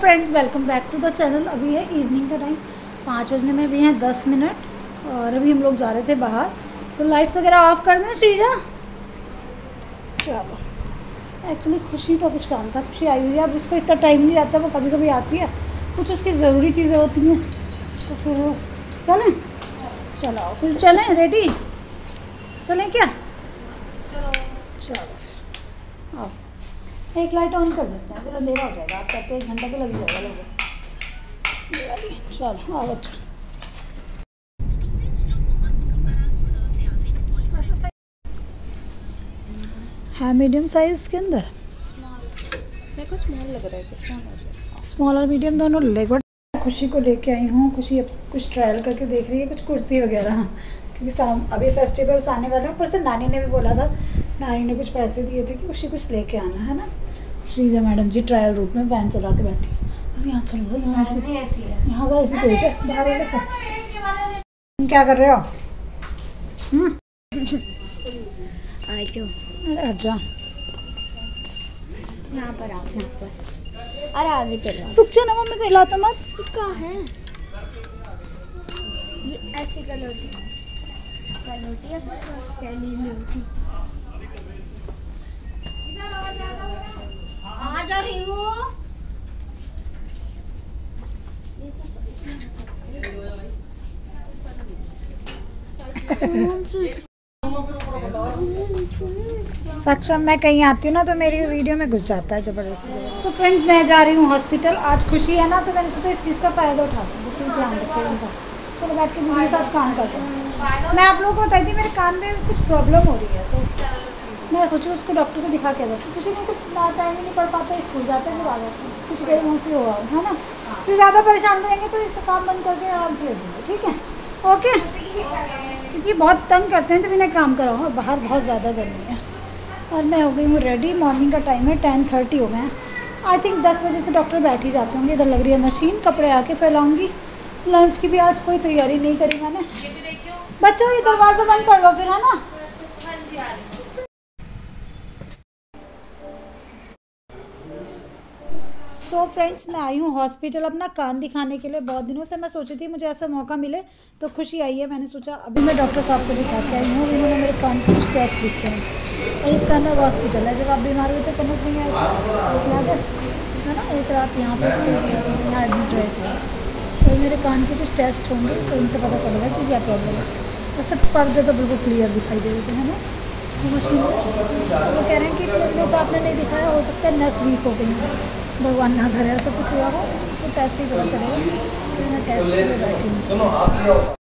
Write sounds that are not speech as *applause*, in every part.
Friends welcome back to the channel अभी है evening का टाइम पाँच बजने में भी हैं दस मिनट और अभी हम लोग जा रहे थे बाहर. तो लाइट्स वगैरह ऑफ़ कर दें श्रीजा? चलो. एक्चुअली खुशी का कुछ काम था. खुशी आई हुई है. अब उसको इतना टाइम नहीं रहता वो कभी कभी आती है. कुछ उसकी ज़रूरी चीज़ें होती हैं. तो फिर वो चलें? चलो फिर चलें? रेडी चलें क्या? चलो. एक लाइट ऑन कर देते हैं फिर अंधेरा हो जाएगा। आप कहते हैं एक घंटा तो लग जाएगा लगभग चलो आओ अच्छा है मीडियम साइज़ के अंदर? स्मॉल लग रहा है और मीडियम दोनों ले खुशी को लेके आई हूँ खुशी अब कुछ ट्रायल करके देख रही है कुछ कुर्ती वगैरह। क्योंकि शाम अभी फेस्टिवल्स आने वाले हैं ऊपर से नानी ने भी बोला था नानी ने कुछ पैसे दिए थे कि खुशी कुछ लेके आना है ना? Sreeja madam ji trial route में वैन चला के बैठी बस यहाँ चल रहा है यहाँ से ऐसी है। यहाँ का ऐसे तेज है बाहर वाले से। तुम क्या कर रहे हो? क्यों? अरे जा। यहाँ पर आओ यहाँ पर। अरे आगे चलो। रुक जा ना मम्मी को हिला तो मत। कहाँ है। ऐसी कलोटी कलोटी है आ जा रही हूँ। सक्षम मैं कहीं आती हूँ ना तो मेरी वीडियो में घुस जाता है ज़बरदस्ती। सो फ्रेंड्स मैं जा रही हूँ हॉस्पिटल आज खुशी है ना तो मैंने सोचा इस चीज़ का फ़ायदा उठाती हूँ चीज़ ध्यान रखिए उनका चलो बैठ के मेरे साथ काम करते हैं। मैं आप लोगों को बताई थी मेरे कान में कुछ प्रॉब्लम हो रही है तो मैं सोचूँ उसको डॉक्टर को दिखा के आ जाती कुछ नहीं तो ना टाइम ही नहीं पड़ पाता स्कूल जाते हैं फिर आ जाते हैं। कुछ देर से हुआ है ना? फिर ज़्यादा परेशान करेंगे तो इसका काम बंद करके आराम से ले जाइए ठीक है? ओके? क्योंकि बहुत तंग करते हैं जब इन्हें काम कराओ। और बाहर बहुत ज़्यादा गर्मी है। और मैं हो गई हूँ रेडी मॉर्निंग का टाइम है टेन थर्टी हो गए हैं। आई थिंक दस बजे से डॉक्टर बैठ ही जाते होंगे। इधर लग रही है मशीन कपड़े आके फैलाऊँगी। लंच की भी आज कोई तैयारी नहीं करी मैंने बच्चों ये दरवाज़ा बंद कर लो फिर है ना? सो फ्रेंड्स मैं आई हूँ हॉस्पिटल अपना कान दिखाने के लिए बहुत दिनों से मैं सोची थी, मुझे ऐसा मौका मिले तो खुशी आई है। मैंने सोचा, अभी मैं डॉक्टर साहब से दिखा के आई हूँ, इन्होंने मेरे कान के कुछ टेस्ट लिखे हैं। एक कनक हॉस्पिटल है, जब आप बीमार हुए तो कनक नहीं आए थे। है? ना? एक रात यहाँ पर यहाँ एडमिट रहे थे। तो मेरे कान के कुछ टेस्ट होंगे तो उनसे पता चलेगा कि क्या प्रॉब्लम है। वैसे पर्दे तो बिल्कुल क्लियर दिखाई दे रहे थे, है ना? वो मशीन वो कह रहे हैं कि प्लेटलेट्स आपने नहीं दिखाया, हो सकता है नस वीक हो गई है। भगवान ना करे ऐसा कुछ हुआ हो तो टेस्ट ही पता चलेगा तो मैं टेस्ट के लिए बैठी हूँ।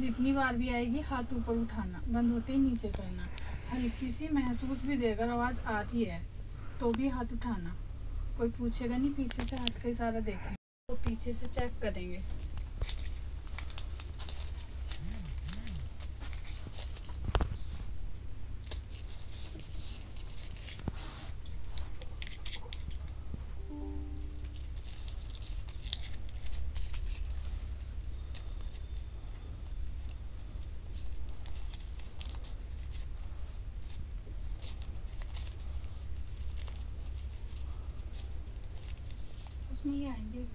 जितनी बार भी आएगी हाथ ऊपर उठाना बंद होते ही नीचे करना। हल्की सी महसूस भी देगा आवाज़ आ रही है तो भी हाथ उठाना। कोई पूछेगा नहीं पीछे से हाथ का इशारा देखें तो पीछे से चेक करेंगे। उसमें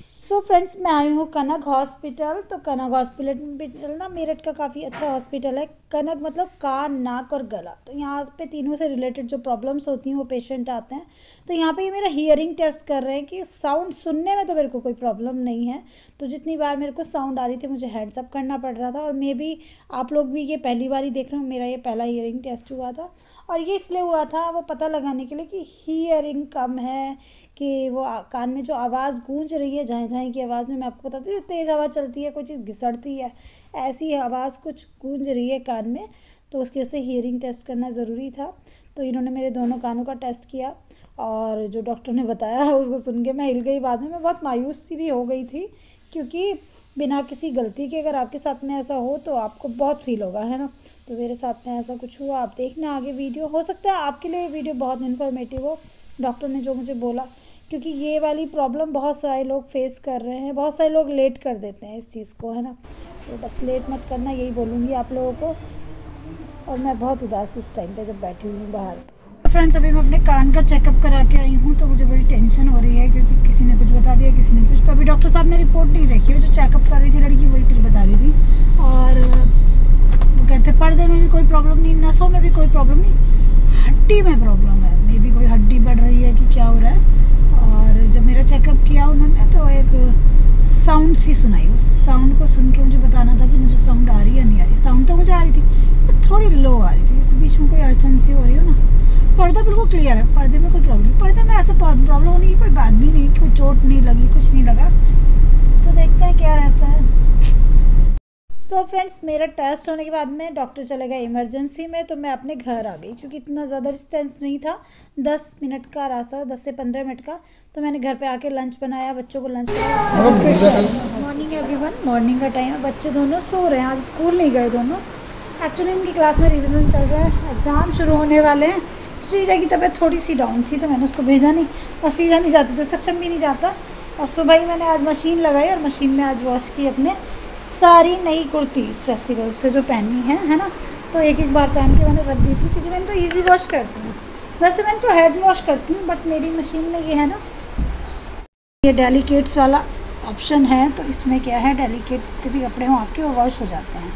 so सो फ्रेंड्स मैं आई हूँ कनक हॉस्पिटल तो कनक हॉस्पिटल ना, मेरठ का काफ़ी अच्छा हॉस्पिटल है। कनक मतलब कान, नाक और गला। तो यहाँ पे तीनों से रिलेटेड जो प्रॉब्लम्स होती हैं, वो पेशेंट आते हैं। तो यहाँ पे ये मेरा हियरिंग टेस्ट कर रहे हैं कि साउंड सुनने में तो मेरे को कोई प्रॉब्लम नहीं है। तो जितनी बार मेरे को साउंड आ रही थी, मुझे हेड्सअप करना पड़ रहा था। और मे भी, आप लोग भी ये पहली बार ही देख रहे हो मेरा ये पहला हियरिंग टेस्ट हुआ था। और ये इसलिए हुआ था, वो पता लगाने के लिए कि हियरिंग कम है, कि वो कान में जो आवाज़ गूंज रही है झाई झाई की आवाज़ में, मैं आपको बताती हूँ, तेज़ हवा चलती है, कोई चीज़ घिसड़ती है। ऐसी आवाज़ कुछ गूंज रही है कान में तो उसकी से हियरिंग टेस्ट करना ज़रूरी था। तो इन्होंने मेरे दोनों कानों का टेस्ट किया और जो डॉक्टर ने बताया *laughs* उसको सुन के मैं हिल गई बाद में। मैं बहुत मायूस सी भी हो गई थी, क्योंकि बिना किसी गलती के अगर आपके साथ में ऐसा हो तो आपको बहुत फील होगा, है ना? तो मेरे साथ में ऐसा कुछ हुआ, आप देखना आगे वीडियो हो सकता है आपके लिए वीडियो बहुत इन्फॉर्मेटिव हो डॉक्टर ने जो मुझे बोला, क्योंकि ये वाली प्रॉब्लम बहुत सारे लोग फेस कर रहे हैं, बहुत सारे लोग लेट कर देते हैं इस चीज़ को, है ना? तो बस लेट मत करना, यही बोलूँगी आप लोगों को। और मैं बहुत उदास उस टाइम पे जब बैठी हुई हूँ बाहर। फ्रेंड्स अभी मैं अपने कान का चेकअप करा के आई हूँ तो मुझे बड़ी टेंशन हो रही है क्योंकि किसी ने कुछ बता दिया, किसी ने कुछ। तो अभी डॉक्टर साहब ने रिपोर्ट नहीं देखी है जो चेकअप कर रही थी, लड़की वही कुछ बता रही थी। और वो कहते, पर्दे में भी कोई प्रॉब्लम नहीं, नसों में भी कोई प्रॉब्लम नहीं, हड्डी में प्रॉब्लम है। मे भी कोई हड्डी बढ़ रही है कि क्या हो रहा है। और जब मेरा चेकअप किया उन्होंने तो एक साउंड सी सुनाई। उस साउंड को सुन के मुझे बताना था कि मुझे साउंड आ रही है नहीं आ रही। साउंड तो मुझे आ रही थी बट थोड़ी लो आ रही थी जैसे बीच में कोई अड़चन सी हो रही हो ना। पर्दा बिल्कुल क्लियर है, पर्दे में कोई प्रॉब्लम पर्दे में ऐसा प्रॉब्लम होने की कोई बात भी नहीं कोई चोट नहीं लगी, कुछ नहीं लगा। तो देखते हैं क्या रहता है। सो so फ्रेंड्स मेरा टेस्ट होने के बाद में डॉक्टर चले गए इमरजेंसी में तो मैं अपने घर आ गई क्योंकि इतना ज़्यादा डिस्टेंस नहीं था। दस मिनट का रास्ता दस से पंद्रह मिनट का। तो मैंने घर पे आके लंच बनाया, बच्चों को लंच कराया मॉर्निंग एवरीवन मॉर्निंग का टाइम है। बच्चे दोनों सो रहे हैं। आज स्कूल नहीं गए दोनों। एक्चुअली इनकी क्लास में रिविज़न चल रहा है। एग्ज़ाम शुरू होने वाले हैं। श्रीजा की तबीयत थोड़ी सी डाउन थी तो मैंने उसको भेजा नहीं। और श्रीजा नहीं जाती तो सक्षम भी नहीं जाता। और सुबह ही मैंने आज मशीन लगाई और मशीन में आज वॉश की अपने। सारी नई कुर्ती इस फेस्टिवल से जो पहनी है है ना? तो एक एक बार पहन के मैंने रख दी थी क्योंकि मैं इनको ईजी वॉश करती हूँ। वैसे मैं इनको हेड वॉश करती हूँ बट मेरी मशीन में ये है ना, ये डेलीकेट्स वाला ऑप्शन है तो इसमें क्या है डेलीकेट्स जितने भी कपड़े हों आपके, वो वॉश हो जाते हैं।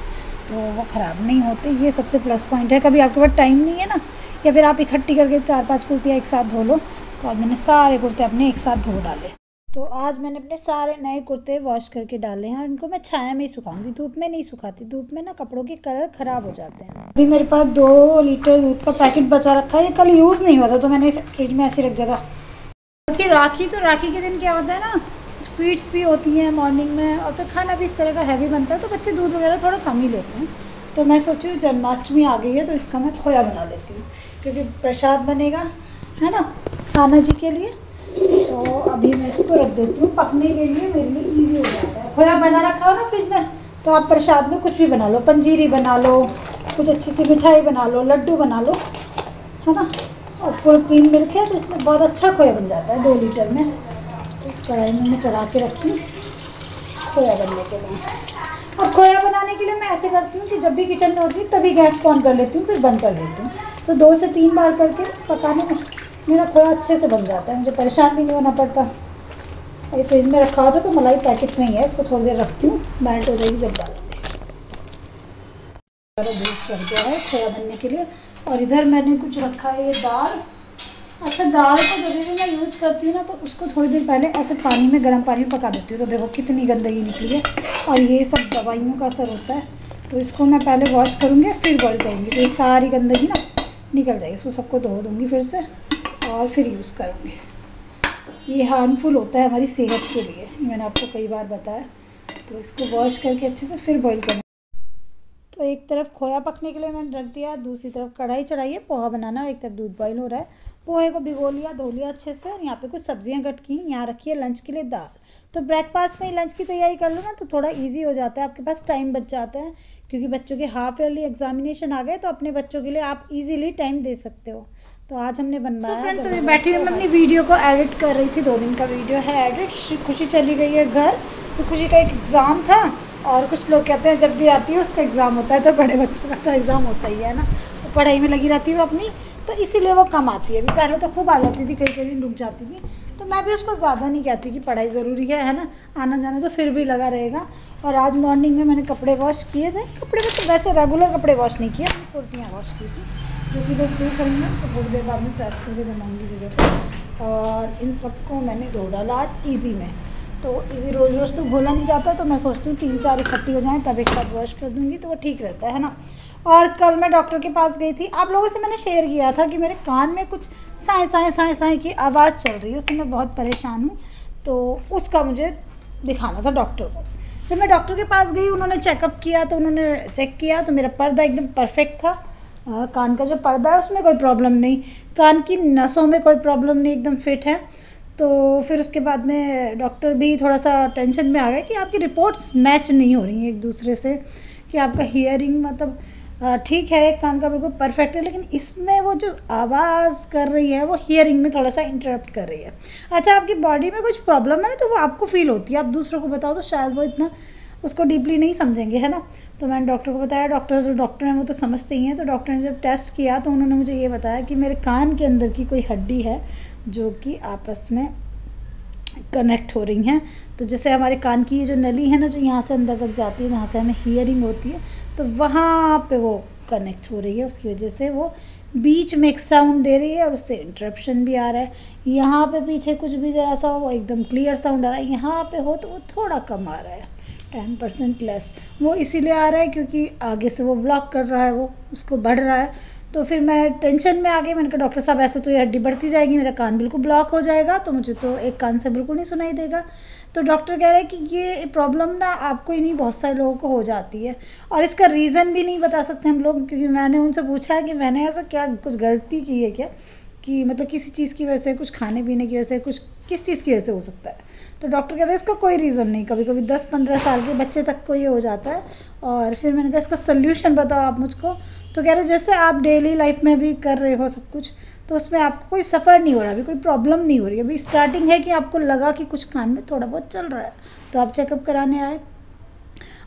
तो वो ख़राब नहीं होते। ये सबसे प्लस पॉइंट है। कभी आपके पास टाइम नहीं है ना, या फिर आप इकट्ठी करके चार पाँच कुर्तियाँ एक साथ धो लो तो आज मैंने सारे कुर्ते अपने एक साथ धो डाले। तो आज मैंने अपने सारे नए कुर्ते वॉश करके डाले हैं और इनको मैं छाया में ही सुखाऊँगी। धूप में नहीं सुखाती। धूप में ना कपड़ों के कलर ख़राब हो जाते हैं। अभी मेरे पास दो लीटर दूध का पैकेट बचा रखा है। ये कल यूज़ नहीं हुआ था तो मैंने इसे फ्रिज में ऐसे रख दिया था। थी राखी तो राखी के दिन क्या होता है ना? स्वीट्स भी होती हैं मॉर्निंग में और फिर खाना भी इस तरह का हैवी बनता है तो बच्चे दूध वगैरह थोड़ा कम ही लेते हैं। तो मैं सोची हूँ जन्माष्टमी आ गई है तो इसका मैं खोया बना लेती हूँ क्योंकि प्रसाद बनेगा है ना? खाना जी के लिए। तो अभी मैं इसको रख देती हूँ। पकने के लिए मेरे लिए ईजी हो जाता है। खोया बना रखा हो ना फ्रिज में? तो आप प्रसाद में कुछ भी बना लो। पंजीरी बना लो, कुछ अच्छी सी मिठाई बना लो, लड्डू बना लो, है ना? और फुल क्रीम मिल्क है तो इसमें बहुत अच्छा खोया बन जाता है, दो लीटर में। तो इस कढ़ाई में मैं चढ़ा के रखती हूँ खोया बनने के लिए। और खोया बनाने के लिए मैं ऐसे करती हूँ कि जब भी किचन में होती है, तभी गैस ऑन कर लेती हूँ, फिर बंद कर लेती हूँ। तो दो से तीन बार करके पकाने में मेरा खोया अच्छे से बन जाता है, मुझे परेशान भी नहीं होना पड़ता। ये फ्रिज में रखा होता तो मलाई पैकेट में ही है, इसको थोड़ी देर रखती हूँ मेल्ट हो जाएगी जब डालूँगी। दूध चल गया है खोया बनने के लिए। और इधर मैंने कुछ रखा है, ये दाल। अच्छा दाल को जब भी मैं यूज़ करती हूँ ना तो उसको थोड़ी देर पहले ऐसे पानी में, गर्म पानी में पका देती हूँ। तो देखो कितनी गंदगी निकली है। और ये सब दवाइयों का असर होता है। तो इसको मैं पहले वॉश करूँगी, फिर बॉईल करूँगी। तो ये सारी गंदगी ना निकल जाएगी। इसको सबको धो दूँगी फिर से। और फिर यूज़ करूँगी। ये हार्मफुल होता है हमारी सेहत के लिए। मैंने आपको कई बार बताया। तो इसको वॉश करके अच्छे से फिर बॉईल करना। तो एक तरफ़ खोया पकने के लिए मैंने रख दिया, दूसरी तरफ़ कढ़ाई चढ़ाई है पोहा बनाना एक तरफ़ दूध बॉईल हो रहा है। पोहे को भिगो लिया, धो लिया अच्छे से और यहाँ पे कुछ सब्ज़ियाँ कट की यहाँ रखी है लंच के लिए दाल। तो ब्रेकफास्ट में ही लंच की तैयारी कर लो ना तो थोड़ा ईजी हो जाता है। आपके पास टाइम बच जाता है। क्योंकि बच्चों के हाफ़ ईयरली एग्जामिनेशन आ गए तो अपने बच्चों के लिए आप इजीली टाइम दे सकते हो। तो आज हमने बनवाया फ्रेंड्स अभी बैठी हुई मैं अपनी वीडियो को एडिट कर रही थी दो दिन का वीडियो है एडिट खुशी चली गई है घर। तो खुशी का एक एग्ज़ाम था और कुछ लोग कहते हैं जब भी आती है उसका एग्ज़ाम होता है तो बड़े बच्चों का तो एग्ज़ाम होता ही है ना। तो पढ़ाई में लगी रहती है वो अपनी तो इसीलिए वो कम आती है। अभी पहले तो खूब आ जाती थी कई कई दिन रुक जाती थी। तो मैं भी उसको ज़्यादा नहीं कहती कि पढ़ाई ज़रूरी है है ना? आना जाना तो फिर भी लगा रहेगा। और आज मॉर्निंग में मैंने कपड़े वॉश किए थे। कपड़े तो वैसे रेगुलर कपड़े वॉश नहीं किए मैंने कुर्तियाँ वॉश की थी। क्योंकि सूख रही हैं तो थोड़ी देर बाद में प्रेस करके जमाऊँगी जगह पर और इन सबको मैंने धो डाला आज ईजी में। तो इजी रोज़ रोज़ तो घोला नहीं जाता तो मैं सोचती हूँ तीन चार इकट्ठी हो जाएँ, तब एक साथ वॉश कर दूँगी तो वो ठीक रहता है ना? और कल मैं डॉक्टर के पास गई थी। आप लोगों से मैंने शेयर किया था कि मेरे कान में कुछ साए साए साए साए की आवाज़ चल रही है, उससे मैं बहुत परेशान हूँ। तो उसका मुझे दिखाना था डॉक्टर को। जब मैं डॉक्टर के पास गई, उन्होंने चेकअप किया तो उन्होंने चेक किया तो मेरा पर्दा एकदम परफेक्ट था। कान का जो पर्दा है उसमें कोई प्रॉब्लम नहीं। कान की नसों में कोई प्रॉब्लम नहीं, एकदम फिट है। तो फिर उसके बाद में डॉक्टर भी थोड़ा सा टेंशन में आ गया कि आपकी रिपोर्ट्स मैच नहीं हो रही हैं एक दूसरे से, कि आपका हियरिंग मतलब ठीक है एक कान का बिल्कुल परफेक्ट है, लेकिन इसमें वो जो आवाज़ कर रही है, वो हियरिंग में थोड़ा सा इंटरप्ट कर रही है। अच्छा आपकी बॉडी में कुछ प्रॉब्लम है ना तो वो आपको फील होती है। आप दूसरों को बताओ तो शायद वो इतना उसको डीपली नहीं समझेंगे, है ना? तो मैंने डॉक्टर को बताया, डॉक्टर, जो डॉक्टर हैं वो तो समझते ही हैं। तो डॉक्टर ने जब टेस्ट किया तो उन्होंने मुझे ये बताया कि मेरे कान के अंदर की कोई हड्डी है जो कि आपस में कनेक्ट हो रही हैं। तो जैसे हमारे कान की ये जो नली है ना, जो यहाँ से अंदर तक जाती है, जहाँ से हमें हियरिंग होती है तो वहाँ पे वो कनेक्ट हो रही है। उसकी वजह से वो बीच में एक साउंड दे रही है और उससे इंटरप्शन भी आ रहा है। यहाँ पे पीछे कुछ भी ज़रा सा वो एकदम क्लियर साउंड आ रहा है। यहाँ पे हो तो वो थोड़ा कम आ रहा है। टेन परसेंट लेस वो इसीलिए आ रहा है क्योंकि आगे से वो ब्लॉक कर रहा है, वो उसको बढ़ रहा है। तो फिर मैं टेंशन में आ गई मैंने कहा, डॉक्टर साहब, ऐसे तो ये हड्डी बढ़ती जाएगी, मेरा कान बिल्कुल ब्लॉक हो जाएगा तो मुझे तो एक कान से बिल्कुल नहीं सुनाई देगा। तो डॉक्टर कह रहे हैं कि ये प्रॉब्लम ना आपको ही नहीं, बहुत सारे लोगों को हो जाती है। और इसका रीज़न भी नहीं बता सकते हम लोग, क्योंकि मैंने उनसे पूछा है कि मैंने ऐसा क्या, कुछ गलती की है क्या? कि मतलब किसी चीज़ की वजह से, कुछ खाने पीने की वजह से, कुछ किस चीज़ की वजह से हो सकता है? तो डॉक्टर कह रहे हैं, इसका कोई रीज़न नहीं कभी कभी दस पंद्रह साल के बच्चे तक को ये हो जाता है। और फिर मैंने कहा, इसका सोल्यूशन बताओ आप मुझको। तो कह रहे जैसे आप डेली लाइफ में भी कर रहे हो सब कुछ तो उसमें आपको कोई सफ़र नहीं हो रहा, अभी कोई प्रॉब्लम नहीं हो रही। अभी स्टार्टिंग है कि आपको लगा कि कुछ कान में थोड़ा बहुत चल रहा है तो आप चेकअप कराने आए।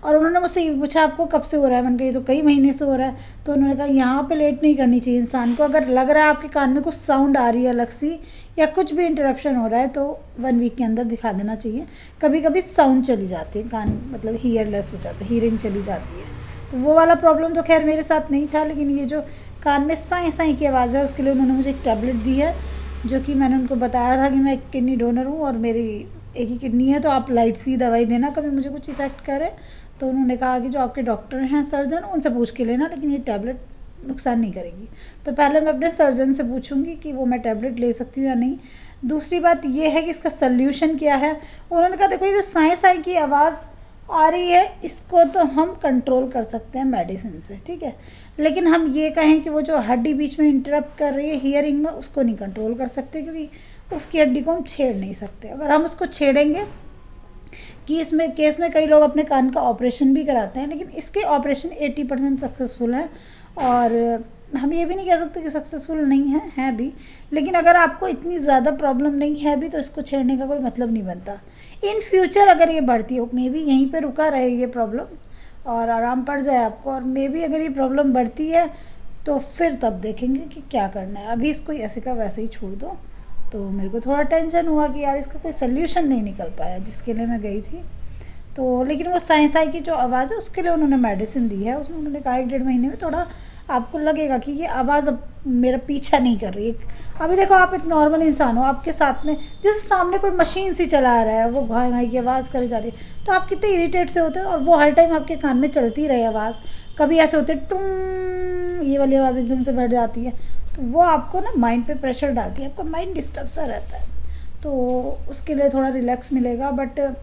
और उन्होंने मुझसे ये पूछा, आपको कब से हो रहा है? मैंने कहा, ये तो कई महीने से हो रहा है। तो उन्होंने कहा, यहाँ पे लेट नहीं करनी चाहिए इंसान को। अगर लग रहा है आपके कान में कुछ साउंड आ रही है अलग सी या कुछ भी इंटरप्शन हो रहा है तो वन वीक के अंदर दिखा देना चाहिए। कभी कभी साउंड चली जाती है, कान मतलब हीयरलेस हो जाता है हीयरिंग चली जाती है। तो वो वाला प्रॉब्लम तो खैर मेरे साथ नहीं था, लेकिन ये जो कान में साई साई की आवाज़ है, उसके लिए उन्होंने मुझे एक टैबलेट दी है, जो कि मैंने उनको बताया था कि मैं एक किडनी डोनर हूँ और मेरी एक ही किडनी है तो आप लाइट सी दवाई देना, कभी मुझे कुछ इफ़ेक्ट करे तो उन्होंने कहा कि जो आपके डॉक्टर हैं, सर्जन, उनसे पूछ के लेना, लेकिन ये टैबलेट नुकसान नहीं करेगी। तो पहले मैं अपने सर्जन से पूछूँगी कि वो मैं टैबलेट ले सकती हूँ या नहीं। दूसरी बात ये है कि इसका सल्यूशन क्या है? उन्होंने कहा, देखो, ये जो साई साई की आवाज़ आ रही है, इसको तो हम कंट्रोल कर सकते हैं मेडिसिन से, ठीक है? लेकिन हम ये कहें कि वो जो हड्डी बीच में इंटरप्ट कर रही है हियरिंग में, उसको नहीं कंट्रोल कर सकते, क्योंकि उसकी हड्डी को हम छेड़ नहीं सकते। अगर हम उसको छेड़ेंगे कि इसमें, केस में कई लोग अपने कान का ऑपरेशन भी कराते हैं, लेकिन इसके ऑपरेशन 80 परसेंट सक्सेसफुल हैं, और हम ये भी नहीं कह सकते कि सक्सेसफुल नहीं है है भी, लेकिन अगर आपको इतनी ज़्यादा प्रॉब्लम नहीं है भी तो इसको छेड़ने का कोई मतलब नहीं बनता। इन फ्यूचर अगर ये बढ़ती हो मे भी यहीं पर रुका रहे ये प्रॉब्लम, और आराम पड़ जाए आपको, और मे भी अगर ये प्रॉब्लम बढ़ती है तो फिर तब देखेंगे कि क्या करना है। अभी इसको ऐसे का वैसे ही छोड़ दो। तो मेरे को थोड़ा टेंशन हुआ कि यार इसका कोई सोल्यूशन नहीं निकल पाया, जिसके लिए मैं गई थी। तो लेकिन वो साई आई की जो आवाज़ है, उसके लिए उन्होंने मेडिसिन दी है। उसने उन्होंने कहा, एक डेढ़ महीने में थोड़ा आपको लगेगा कि ये आवाज़ अब मेरा पीछा नहीं कर रही अभी देखो, आप एक नॉर्मल इंसान हो, आपके साथ में जैसे सामने कोई मशीन सी चला रहा है, वो घाई घाई की आवाज़ करी जा रही है तो आप कितने इरीटेट से होते हैं और वो हर टाइम आपके कान में चलती रहे आवाज़। कभी ऐसे होते टूम ये वाली आवाज़ एकदम से बढ़ जाती है। तो वो आपको ना माइंड पे प्रेशर डालती है, आपका माइंड डिस्टर्ब सा रहता है। तो उसके लिए थोड़ा रिलैक्स मिलेगा बट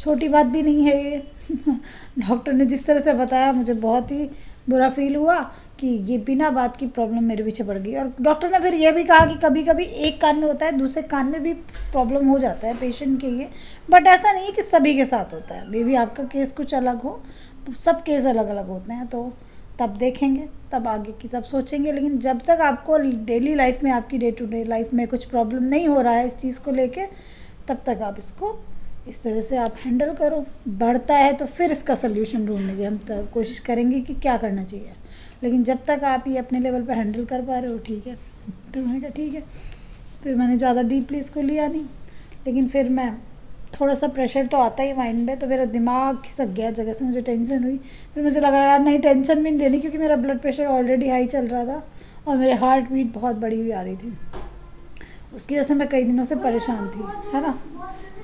छोटी बात भी नहीं है ये। *laughs* डॉक्टर ने जिस तरह से बताया, मुझे बहुत ही बुरा फील हुआ कि ये बिना बात की प्रॉब्लम मेरे पीछे पड़ गई। और डॉक्टर ने फिर ये भी कहा कि कभी कभी एक कान में होता है, दूसरे कान में भी प्रॉब्लम हो जाता है पेशेंट के लिए। बट ऐसा नहीं है कि सभी के साथ होता है। मे बी आपका केस कुछ अलग हो, सब केस अलग अलग होते हैं तो तब देखेंगे, तब आगे की, तब सोचेंगे। लेकिन जब तक आपको डेली लाइफ में, आपकी डे टू डे लाइफ में कुछ प्रॉब्लम नहीं हो रहा है इस चीज़ को लेके, तब तक आप इसको इस तरह से आप हैंडल करो। बढ़ता है तो फिर इसका सोल्यूशन ढूँढने की हम तब कोशिश करेंगे कि क्या करना चाहिए। लेकिन जब तक आप ये अपने लेवल पर हैंडल कर पा रहे हो, ठीक है? तो मैंने कहा, ठीक है। फिर मैंने ज़्यादा डीपली इसको लिया नहीं। लेकिन फिर मैं थोड़ा सा प्रेशर तो आता ही माइंड में तो मेरा दिमाग खिसक गया जगह से, मुझे टेंशन हुई। फिर मुझे लग लगा यार, नहीं टेंशन भी नहीं देनी क्योंकि मेरा ब्लड प्रेशर ऑलरेडी हाई चल रहा था और मेरे हार्ट बीट बहुत बड़ी हुई आ रही थी। उसकी वजह से मैं कई दिनों से परेशान थी, है ना?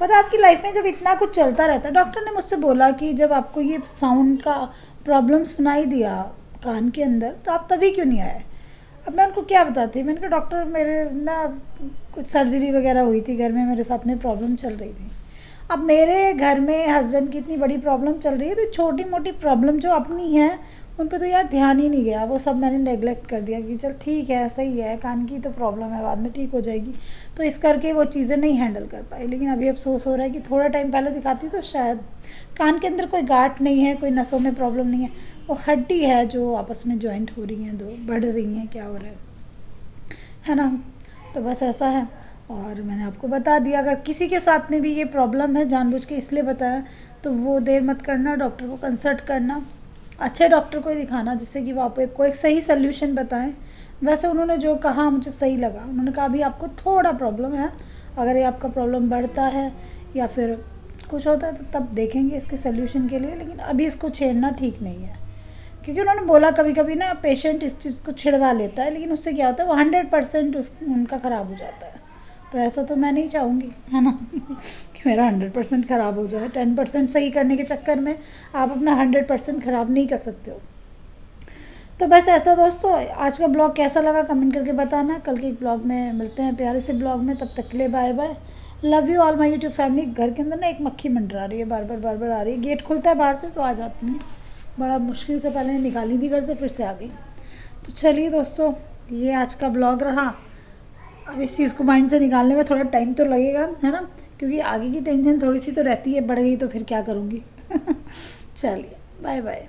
पता आपकी लाइफ में जब इतना कुछ चलता रहता है डॉक्टर ने मुझसे बोला कि जब आपको ये साउंड का प्रॉब्लम सुनाई दिया कान के अंदर तो आप तभी क्यों नहीं आए? अब मैं उनको क्या बताती? मैंने कहा डॉक्टर मेरे ना कुछ सर्जरी वगैरह हुई थी, घर में मेरे साथ में प्रॉब्लम चल रही थी। अब मेरे घर में हस्बैंड की इतनी बड़ी प्रॉब्लम चल रही है तो छोटी मोटी प्रॉब्लम जो अपनी है, उन पर तो यार ध्यान ही नहीं गया। वो सब मैंने नेगलेक्ट कर दिया कि चल ठीक है सही है कान की तो प्रॉब्लम है, बाद में ठीक हो जाएगी। तो इस करके वो चीज़ें नहीं हैंडल कर पाई। लेकिन अभी अफसोस हो रहा है कि थोड़ा टाइम पहले दिखाती तो शायद कान के अंदर कोई गांठ नहीं है, कोई नसों में प्रॉब्लम नहीं है। वो हड्डी है जो आपस में ज्वाइंट हो रही हैं, दो बढ़ रही हैं, क्या हो रहा है? है ना? तो बस ऐसा है। और मैंने आपको बता दिया, अगर किसी के साथ में भी ये प्रॉब्लम है, जानबूझ के इसलिए बताया तो वो देर मत करना डॉक्टर को कंसल्ट करना, अच्छे डॉक्टर को ही दिखाना, जिससे कि वो आपको एक सही सोल्यूशन बताएँ। वैसे उन्होंने जो कहा, मुझे सही लगा। उन्होंने कहा, अभी आपको थोड़ा प्रॉब्लम है, अगर ये आपका प्रॉब्लम बढ़ता है, या फिर कुछ होता है तो तब देखेंगे इसके सोल्यूशन के लिए, लेकिन अभी इसको छेड़ना ठीक नहीं है। क्योंकि उन्होंने बोला कभी कभी ना पेशेंट इस चीज़ को छिड़वा लेता है, लेकिन उससे क्या होता है, वो हंड्रेड परसेंट उस उनका ख़राब हो जाता है। तो ऐसा तो मैं नहीं चाहूँगी, है ना? *laughs* कि मेरा हंड्रेड परसेंट ख़राब हो जाए। टेन परसेंट सही करने के चक्कर में आप अपना हंड्रेड परसेंट ख़राब नहीं कर सकते हो। तो बस ऐसा दोस्तों, आज का ब्लॉग कैसा लगा कमेंट करके बताना। कल के एक ब्लॉग में मिलते हैं प्यारे से ब्लॉग में, तब तक के लिए bye bye love you all my YouTube family घर के अंदर ना एक मक्खी मंडरा रही है बार बार बार बार आ रही है। गेट खुलता है बाहर से तो आ जाती है। बड़ा मुश्किल से पहले निकाली थी घर से, फिर से आ गई। तो चलिए दोस्तों, ये आज का ब्लॉग रहा। अब इस चीज़ को माइंड से निकालने में थोड़ा टाइम तो लगेगा, है ना? क्योंकि आगे की टेंशन थोड़ी सी तो रहती है, बढ़ गई तो फिर क्या करूँगी? *laughs* चलिए बाय बाय